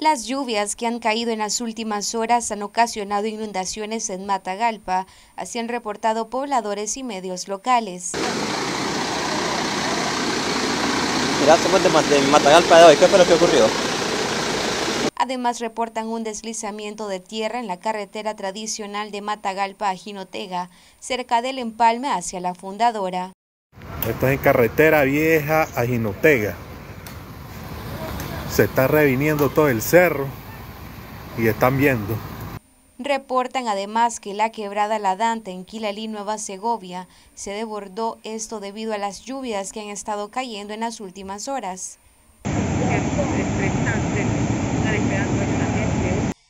Las lluvias que han caído en las últimas horas han ocasionado inundaciones en Matagalpa, así han reportado pobladores y medios locales. Mira, somos de Matagalpa de hoy, ¿qué fue lo que ocurrió? Además reportan un deslizamiento de tierra en la carretera tradicional de Matagalpa a Jinotega, cerca del empalme hacia la fundadora. Esto es en carretera vieja a Jinotega se está reviniendo todo el cerro y están viendo. Reportan además que la quebrada La Dante en Quilalí, Nueva Segovia, se desbordó esto debido a las lluvias que han estado cayendo en las últimas horas.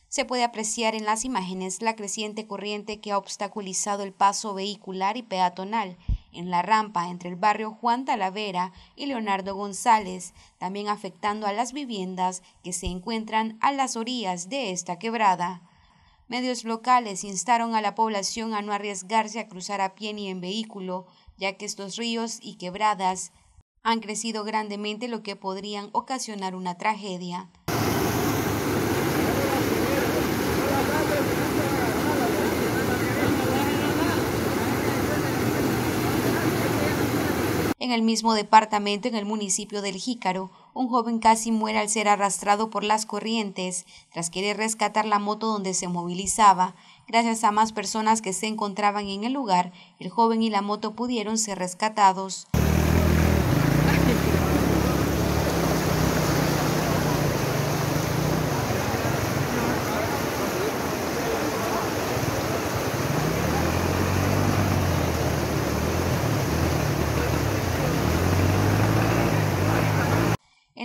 Se puede apreciar en las imágenes la creciente corriente que ha obstaculizado el paso vehicular y peatonal en la rampa entre el barrio Juan Talavera y Leonardo González, también afectando a las viviendas que se encuentran a las orillas de esta quebrada. Medios locales instaron a la población a no arriesgarse a cruzar a pie ni en vehículo, ya que estos ríos y quebradas han crecido grandemente lo que podrían ocasionar una tragedia. En el mismo departamento, en el municipio del Jícaro, un joven casi muere al ser arrastrado por las corrientes tras querer rescatar la moto donde se movilizaba. Gracias a más personas que se encontraban en el lugar, el joven y la moto pudieron ser rescatados.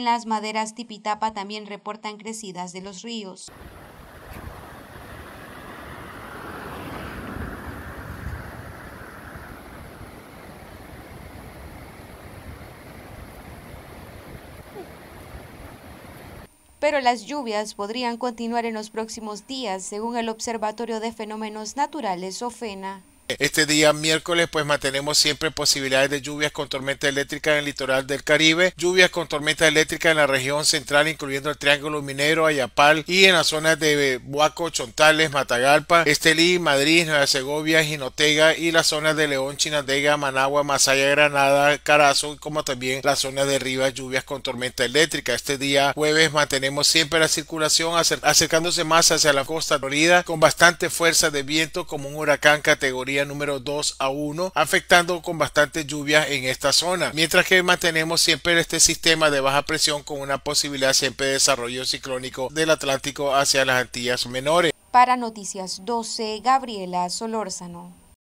Las maderas Tipitapa también reportan crecidas de los ríos. pero las lluvias podrían continuar en los próximos días, según el Observatorio de Fenómenos Naturales OFENA. Este día miércoles pues mantenemos siempre posibilidades de lluvias con tormenta eléctrica en el litoral del Caribe, lluvias con tormenta eléctrica en la región central incluyendo el Triángulo Minero, Ayapal y en las zonas de Buaco, Chontales, Matagalpa, Estelí, Madrid, Nueva Segovia, Jinotega y las zonas de León, Chinandega, Managua, Masaya, Granada, Carazo como también las zonas de Rivas, lluvias con tormenta eléctrica. Este día jueves mantenemos siempre la circulación acercándose más hacia la costa Florida con bastante fuerza de viento como un huracán categoría número 2 a 1, afectando con bastante lluvia en esta zona, mientras que mantenemos siempre este sistema de baja presión con una posibilidad siempre de desarrollo ciclónico del Atlántico hacia las Antillas menores. Para Noticias 12, Gabriela Solórzano.